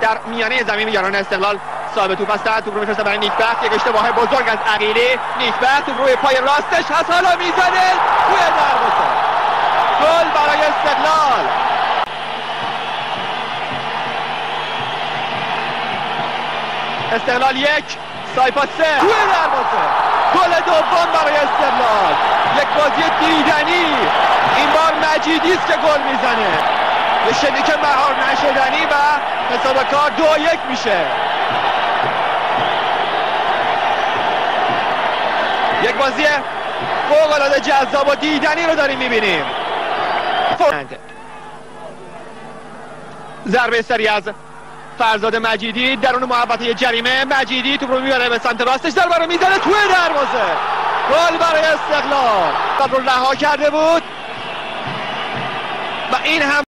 در میانه زمین یاران استقلال صاحب توپ هستن توپ رو میفرسته برای نیکبخت یک اشتباه بزرگ از عقیلی نیکبخت روی پای راستش هست حالا می‌زنه. توی دروازه. گل برای استقلال. استقلال یک سایپا سه. توی دروازه. گل دوم برای استقلال. یک بازی دیدنی. این بار مجیدی است که گل می‌زنه. یه شلیک مهار نشدنی و حساب کار دو یک میشه. یک بازی فوق العاده جذاب و دیدنی رو داریم می‌بینیم. ضربه سری از فرزاد مجیدی درون محبته جریمه. مجیدی تو رو می‌بره به سمت راستش ضربه رو می‌زنه توی دروازه. گل برای استقلال. رو رها کرده بود. و این هم